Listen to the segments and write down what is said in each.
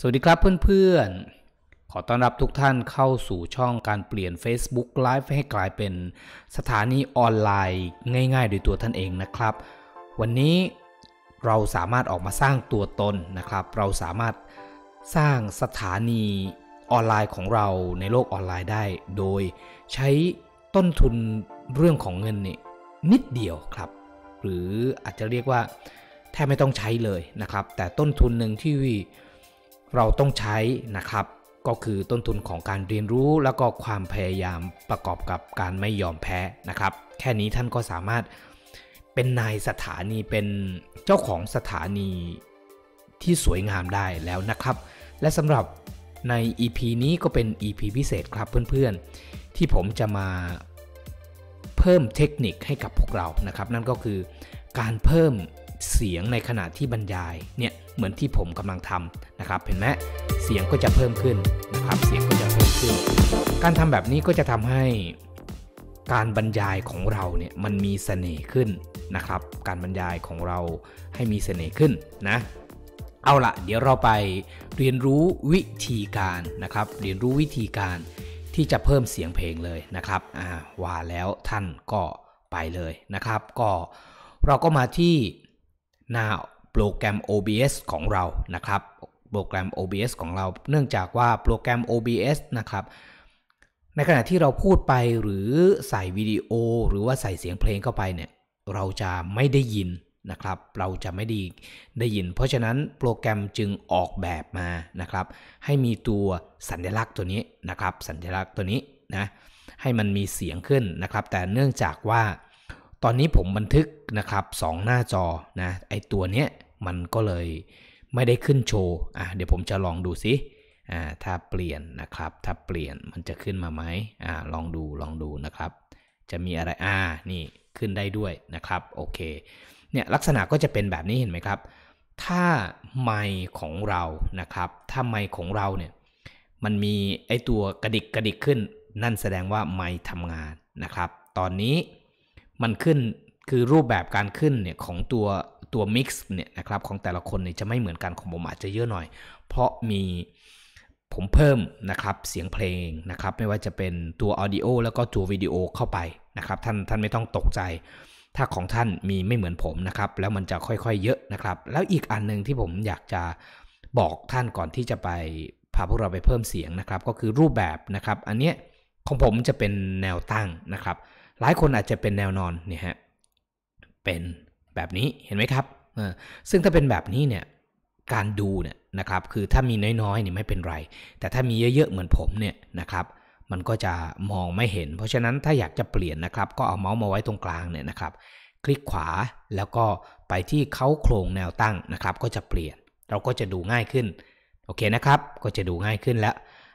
สวัสดีครับเพื่อนๆ ขอต้อนรับทุกท่านเข้าสู่ช่องการเปลี่ยน Facebook Live ให้กลายเป็นสถานีออนไลน์ง่ายๆ โดยตัวท่านเองนะครับ วันนี้เราสามารถออกมาสร้างตัวตนนะครับ เราสามารถสร้างสถานีออนไลน์ของเราในโลกออนไลน์ได้ โดยใช้ต้นทุนเรื่องของเงินนี่นิดเดียวครับ หรืออาจจะเรียกว่าแทบไม่ต้องใช้เลยนะครับ แต่ต้นทุนหนึ่งที่ เราต้องใช้นะครับ ก็คือต้นทุนของการเรียนรู้แล้วก็ความพยายามประกอบกับการไม่ยอมแพ้นะครับ แค่นี้ท่านก็สามารถเป็นนายสถานีเป็นเจ้าของสถานีที่สวยงามได้แล้วนะครับ และสำหรับใน EP นี้ก็เป็น EP พิเศษครับเพื่อนๆ ที่ผมจะมาเพิ่มเทคนิคให้กับพวกเรานะครับ นั่นก็คือการเพิ่ม เสียงในขณะที่บรรยายเนี่ยเหมือนที่ผมกำลังทำนะครับเห็นไหมเสียงก็จะเพิ่มขึ้นนะครับเสียงก็จะเพิ่มขึ้น การทำแบบนี้ก็จะทำให้การบรรยายของเราเนี่ยมันมีเสน่ห์ขึ้นนะครับ การบรรยายของเราให้มีเสน่ห์ขึ้นนะเอาละเดี๋ยวเราไปเรียนรู้วิธีการนะครับ เรียนรู้วิธีการที่จะเพิ่มเสียงเพลงเลยนะครับอ่าว่าแล้วท่านก็ไปเลยนะครับ ก็เราก็มาที่ หน้าโปรแกรม OBS ของเรานะครับ โปรแกรม OBS ของเรา เนื่องจากว่าโปรแกรม OBS นะครับ ในขณะที่เราพูดไปหรือใส่วิดีโอ หรือว่าใส่เสียงเพลงเข้าไปเนี่ย เราจะไม่ได้ยินนะครับ เราจะไม่ได้ได้ยิน เพราะฉะนั้นโปรแกรมจึงออกแบบมานะครับ ให้มีตัวสัญลักษณ์ตัวนี้นะครับ สัญลักษณ์ตัวนี้นะ ให้มันมีเสียงขึ้นนะครับ แต่เนื่องจากว่า ตอนนี้ผมบันทึกนะครับสองหน้าจอนะไอตัวเนี้ยมันก็เลยไม่ได้ขึ้นโชว์อะเดี๋ยวผมจะลองดูสิอ่าถ้าเปลี่ยนนะครับ ถ้าเปลี่ยนมันจะขึ้นมาไหมอ่าลองดูลองดูนะครับ จะมีอะไรอ่านี่ขึ้นได้ด้วยนะครับโอเคเนี่ยลักษณะก็จะเป็นแบบนี้เห็นไหมครับ ถ้าไมค์ของเรานะครับ ถ้าไมค์ของเราเนี่ยมันมีไอตัวกระดิกกระดิกขึ้น นั่นแสดงว่าไมค์ทำงานนะครับ ตอนนี้ มันขึ้นคือรูปแบบการขึ้นเนี่ยของตัวตัวมิกซ์เนี่ยนะครับของแต่ละคนเนี่ยจะไม่เหมือนกันของผมอาจจะเยอะหน่อย เพราะมีผมเพิ่มนะครับเสียงเพลงนะครับไม่ว่าจะเป็นตัวออดิโอแล้วก็ตัววิดีโอเข้าไปนะครับท่านท่านไม่ต้องตกใจ ถ้าของท่านมีไม่เหมือนผมนะครับแล้วมันจะค่อยๆเยอะนะครับ แล้วอีกอันหนึ่งที่ผมอยากจะบอกท่านก่อนที่จะไปพาพวกเราไปเพิ่มเสียงนะครับ ก็คือรูปแบบนะครับ อันนี้ของผมจะเป็นแนวตั้งนะครับ หลายคนอาจจะเป็นแนวนอนเนี่ยฮะเป็นแบบนี้เห็นไหมครับซึ่งถ้าเป็นแบบนี้เนี่ยการดูเนี่ยนะครับคือถ้ามีน้อยๆนี่ไม่เป็นไร แต่ถ้ามีเยอะๆเหมือนผมเนี่ยนะครับมันก็จะมองไม่เห็น เพราะฉะนั้นถ้าอยากจะเปลี่ยนนะครับ ก็เอาเมาส์มาไว้ตรงกลางเนี่ยนะครับ คลิกขวาแล้วก็ไปที่เขาโครงแนวตั้งนะครับ ก็จะเปลี่ยนเราก็จะดูง่ายขึ้นโอเคนะครับ ก็จะดูง่ายขึ้นแล้ว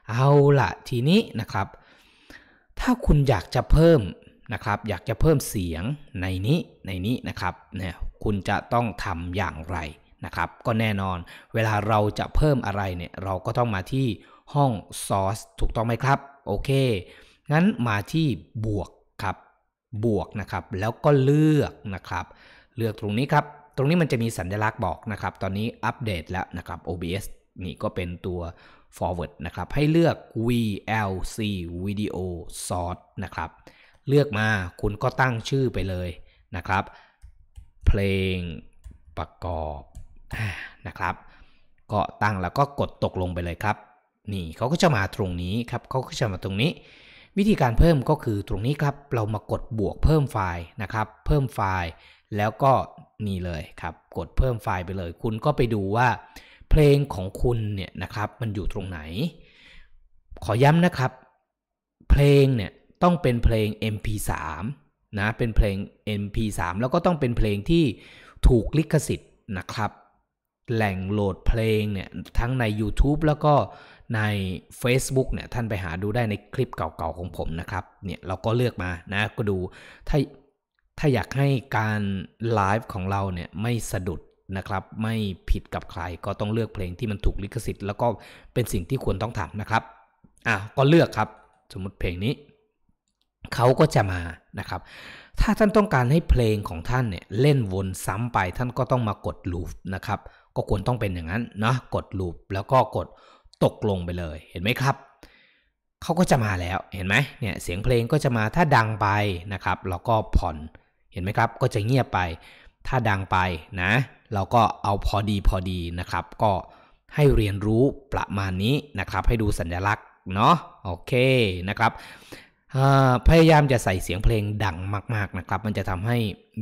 เอาละทีนี้นะครับ ถ้าคุณอยากจะเพิ่ม นะครับอยากจะเพิ่มเสียงในนี้ในนี้นะครับเนี่ยคุณจะต้องทำอย่างไรนะครับ ก็แน่นอนเวลาเราจะเพิ่มอะไรเนี่ยเราก็ต้องมาที่ห้อง source ถูกต้องไหมครับ โอเค งั้นมาที่บวกครับบวกนะครับแล้วก็เลือกนะครับ เลือกตรงนี้ครับ ตรงนี้มันจะมีสัญลักษณ์บอกนะครับ ตอนนี้อัปเดตแล้วนะครับ OBS นี่ก็เป็นตัว forward นะครับ ให้เลือก VLC Video Source นะครับ เลือกมาคุณก็ตั้งชื่อไปเลยนะครับ เพลงประกอบนะครับ ก็ตั้งแล้วก็กดตกลงไปเลยครับ นี่เขาก็จะมาตรงนี้ครับเขาก็จะมาตรงนี้ วิธีการเพิ่มก็คือตรงนี้ครับเรามากดบวกเพิ่มไฟล์นะครับ เพิ่มไฟล์แล้วก็นี่เลยครับ กดเพิ่มไฟล์ไปเลย คุณก็ไปดูว่า เพลงของคุณเนี่ยนะครับมันอยู่ตรงไหน ขอย้ำนะครับ เพลงเนี่ย ต้องเป็นเพลง MP3 นะเป็นเพลง MP3 แล้วก็ต้องเป็นเพลงที่ถูกลิขสิทธิ์นะครับ แหล่งโหลดเพลงเนี่ยทั้งใน YouTube แล้วก็ใน Facebook เนี่ยท่านไปหาดูได้ในคลิปเก่าๆของผมนะครับเนี่ยเราก็เลือกมานะก็ดูถ้าถ้าอยากให้การไลฟ์ของเราเนี่ยไม่สะดุดนะครับไม่ผิดกับใครก็ต้องเลือกเพลงที่มันถูกลิขสิทธิ์ แล้วก็เป็นสิ่งที่ควรต้องทำนะครับอะก็เลือกครับ สมมติเพลงนี้ เขาก็จะมานะครับ ถ้าท่านต้องการให้เพลงของท่านเนี่ยเล่นวนซ้ำไปท่านก็ต้องมากดลูปนะครับ ก็ควรต้องเป็นอย่างนั้นนะกดลูปแล้วก็กดตกลงไปเลยเห็นไหมครับเขาก็จะมาแล้วเห็นไหมเนี่ยเสียงเพลงก็จะมาถ้าดังไปนะครับเราก็ผ่อนเห็นไหมครับ ก็จะเงียบไป ถ้าดังไปนะ เราก็เอาพอดีพอดีนะครับ ก็ให้เรียนรู้ประมาณนี้นะครับ ให้ดูสัญลักษณ์เนาะโอเคนะครับ พยายามจะใส่เสียงเพลงดังมาก ๆนะครับ มันจะทำให้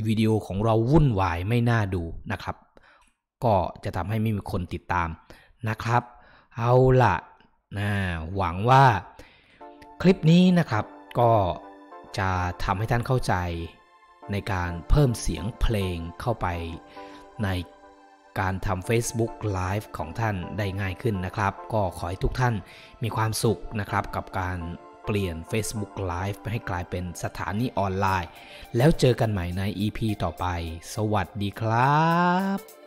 วิดีโอของเราวุ่นวายไม่น่าดูนะครับ ก็จะทำให้ไม่มีคนติดตามนะครับ เอาละนะหวังว่าคลิปนี้นะครับ ก็จะทำให้ท่านเข้าใจในการเพิ่มเสียงเพลงเข้าไปในการทำ Facebook Live ของท่านได้ง่ายขึ้นนะครับ ก็ขอให้ทุกท่านมีความสุขนะครับกับการ ปลี่ยน Facebook Live ให้กลายเป็นสถานีออนไลน์ แล้วเจอกันใหม่ใน EP ต่อไป สวัสดีครับ